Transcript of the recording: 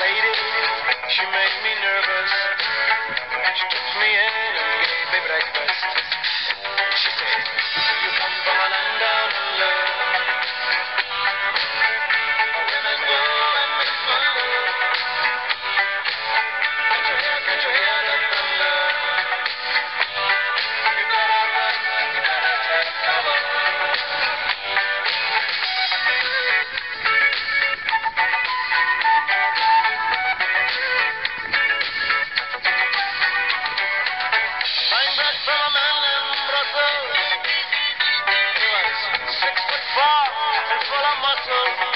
lady, she made me nervous. She took me in muscle.